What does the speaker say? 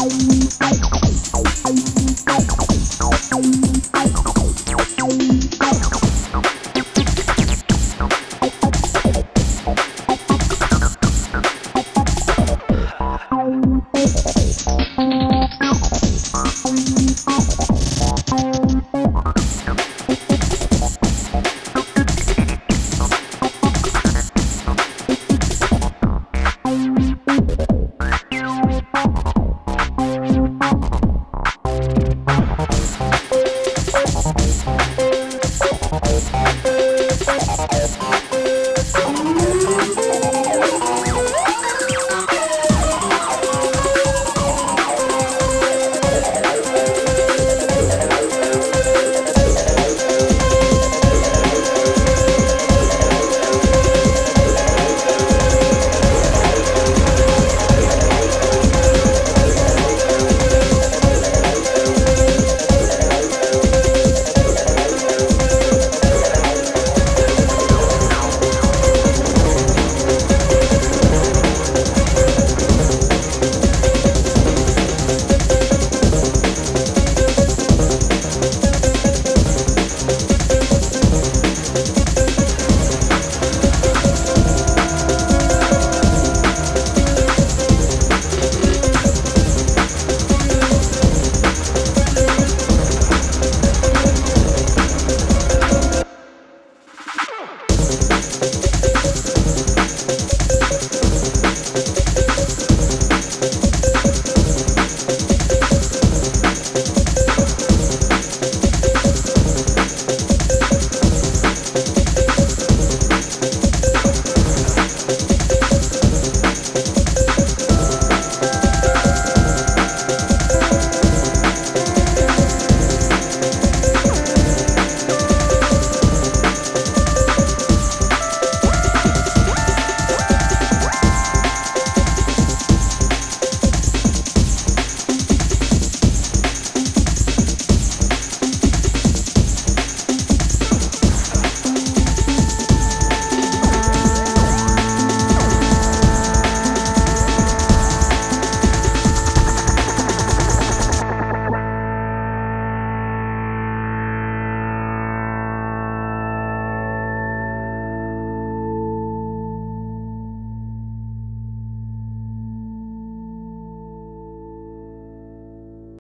Bye.